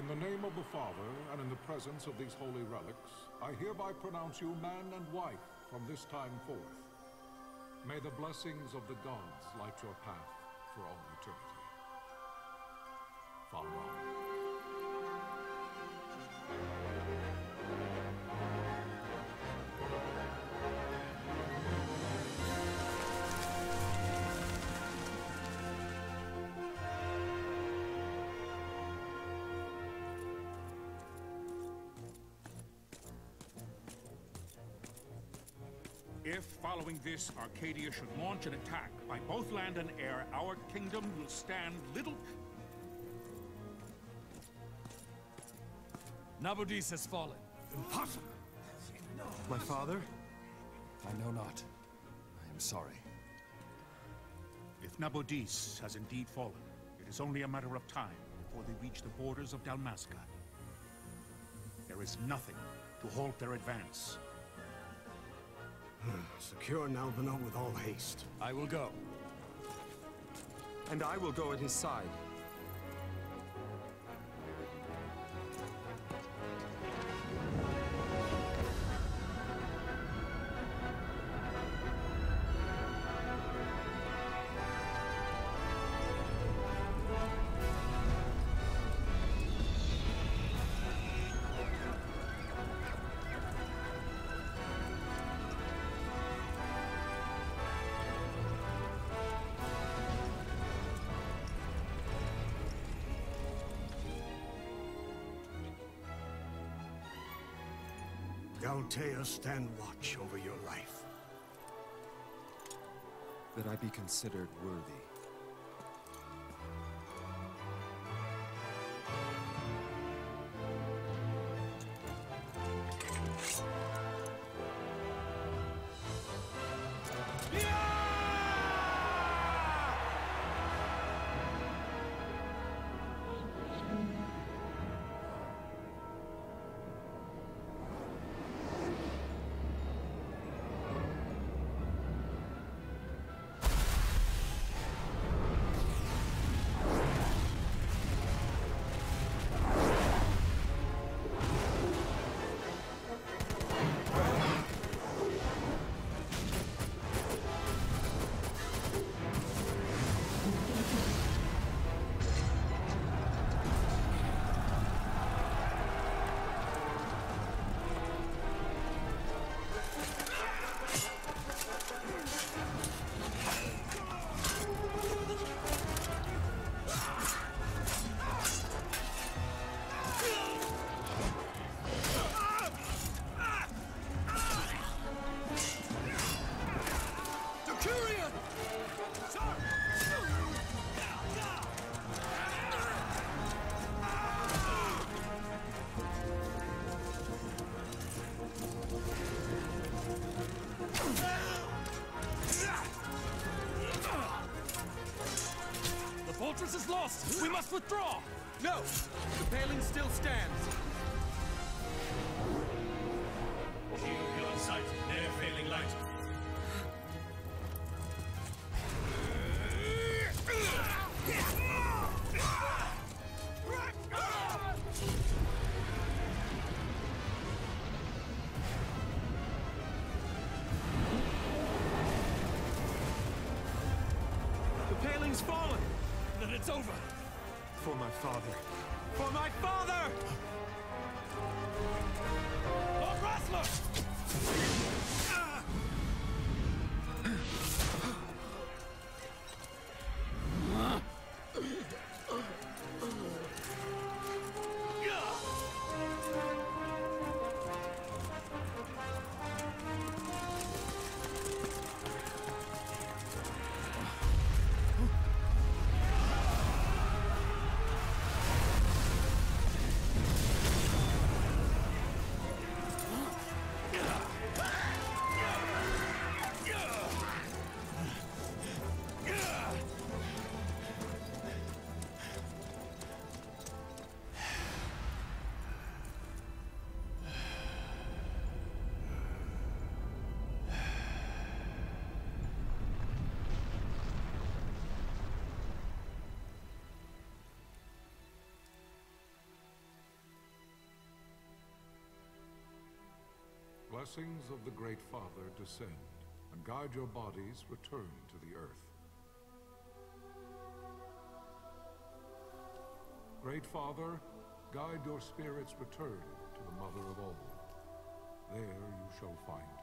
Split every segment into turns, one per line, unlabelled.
In the name of the Father, and in the presence of these holy relics, I hereby pronounce you man and wife from this time forth. May the blessings of the gods light your path for all eternity. Farewell.
If, following this, Archadia should launch an attack by both land and air, our kingdom will stand little...
Nabudis has fallen.
Impossible!
My father? I know not. I am sorry.
If Nabudis has indeed fallen, it is only a matter of time before they reach the borders of Dalmasca. There is nothing to halt their advance.
Secure Nalbina with all haste.
I will go.
And I will go at his side.
Galtea, stand watch over your life.
That I be considered worthy.
The fortress is lost! We must withdraw!
No! The paling still stands.
It's over!
For my father. For my father!
Blessings of the Great Father descend, and guide your bodies return to the earth. Great Father, guide your spirits return to the Mother of all. There you shall find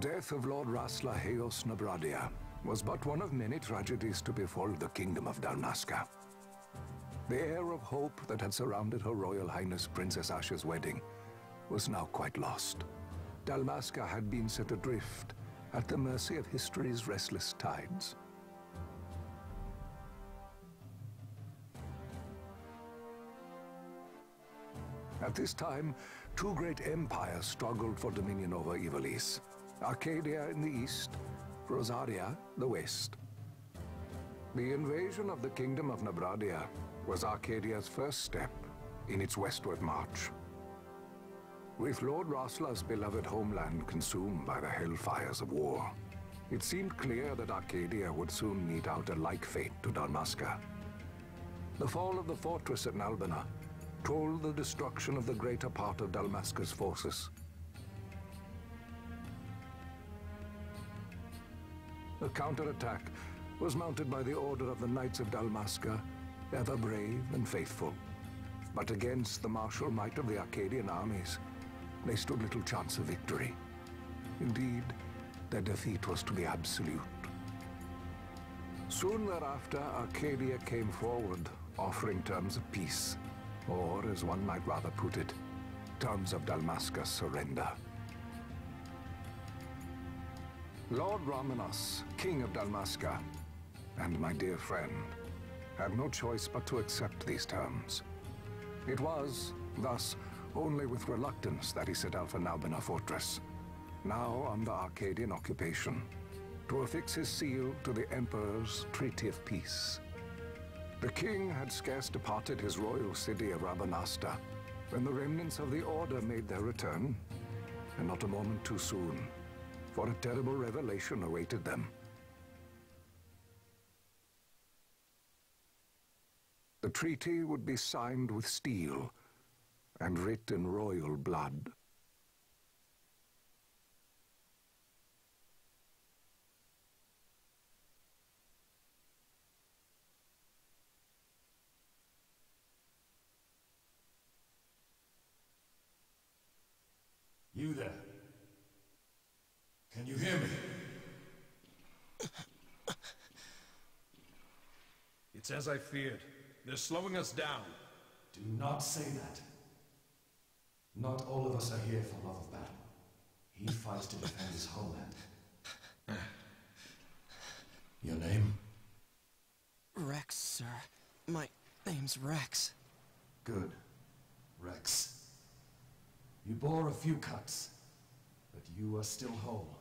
death of Lord Rasler Heios Nabradia was but one of many tragedies to befall the kingdom of Dalmasca. The air of hope that had surrounded Her Royal Highness Princess Ashe's wedding was now quite lost. Dalmasca had been set adrift at the mercy of history's restless tides. At this time, two great empires struggled for dominion over Ivalice. Archadia in the east, Rozarria the west. The invasion of the Kingdom of Nabradia was Archadia's first step in its westward march. With Lord Rasler's beloved homeland consumed by the hellfires of war, it seemed clear that Archadia would soon mete out a like fate to Dalmasca. The fall of the fortress at Nalbina told the destruction of the greater part of Dalmasca's forces. The counterattack was mounted by the order of the Knights of Dalmasca, ever brave and faithful. But against the martial might of the Archadian armies, they stood little chance of victory. Indeed, their defeat was to be absolute. Soon thereafter, Archadia came forward, offering terms of peace, or, as one might rather put it, terms of Dalmasca's surrender. Lord Raminas, King of Dalmasca, and my dear friend, had no choice but to accept these terms. It was, thus, only with reluctance that he set out for Nalbina Fortress, now under Archadian occupation, to affix his seal to the Emperor's Treaty of Peace. The king had scarce departed his royal city of Rabanastre when the remnants of the Order made their return, and not a moment too soon for a terrible revelation awaited them. The treaty would be signed with steel and writ in royal blood.
You there. Can you hear me?
It's as I feared. They're slowing us down.
Do not say that. Not all of us are here for love of battle. He fights to defend his homeland.
Your name?
Reks, sir. My name's Reks.
Good. Reks. You bore a few cuts, but you are still whole.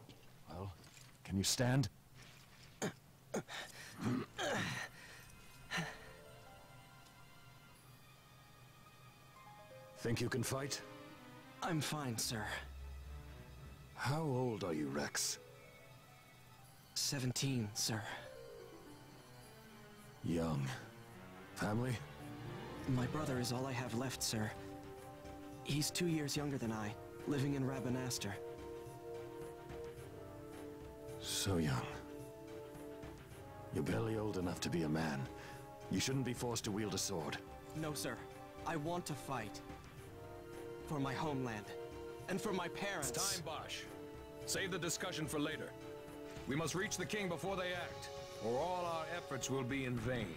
Well, can you stand? Think you can fight?
I'm fine, sir.
How old are you, Reks?
17, sir.
Young. Family?
My brother is all I have left, sir. He's two years younger than I, living in Rabanastre.
So young. You're barely old enough to be a man. You shouldn't be forced to wield a sword.
No, sir. I want to fight. For my homeland. And for my parents.
It's time, Basch. Save the discussion for later. We must reach the king before they act, or all our efforts will be in vain.